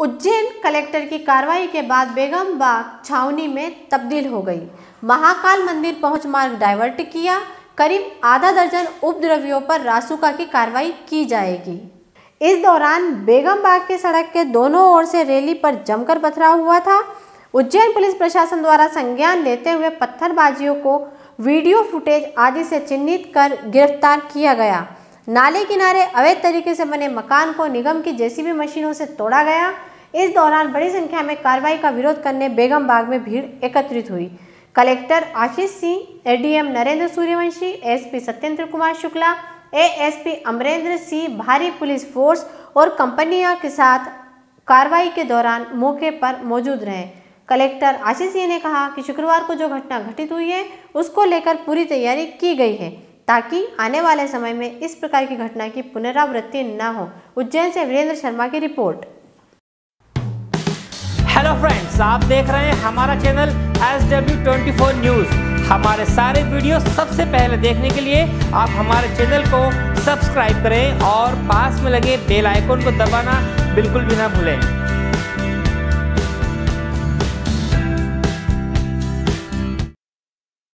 Ujjain collector की कार्रवाई के बाद बेगम बाग छावनी में तब्दील हो गई। महाकाल मंदिर पहुँच मार्ग डाइवर्ट किया। करीब आधा दर्जन उपद्रवियों पर रासुका की कार्रवाई की जाएगी। इस दौरान बेगम बाग की सड़क के दोनों ओर से रैली पर जमकर पथराव हुआ था। उज्जैन पुलिस प्रशासन द्वारा संज्ञान लेते हुए पत्थरबाजियों को वीडियो फुटेज आदि से चिन्हित कर गिरफ़्तार किया गया। नाले किनारे अवैध तरीके से बने मकान को निगम की जेसीबी मशीनों से तोड़ा गया। इस दौरान बड़ी संख्या में कार्रवाई का विरोध करने बेगम बाग में भीड़ एकत्रित हुई। Collector Ashish Singh, ADM Narendra Suryavanshi, SP Satyendra Kumar Shukla, ASP Amrendra Singh, भारी पुलिस फोर्स और कंपनियों के साथ कार्रवाई के दौरान मौके पर मौजूद रहे। कलेक्टर आशीष सिंह ने कहा कि शुक्रवार को जो घटना घटित हुई है, उसको लेकर पूरी तैयारी की गई है। ताकि आने वाले समय में इस प्रकार की घटना की पुनरावृत्ति न हो। उज्जैन से वीरेंद्र शर्मा की रिपोर्ट। हेलो फ्रेंड्स आप देख रहे हैं हमारा channel S W twenty four news हमारे सारे वीडियो सबसे पहले देखने के लिए आप हमारे चैनल को सब्सक्राइब करें और पास में लगे बेल आइकन को दबाना बिल्कुल भी ना भूलें।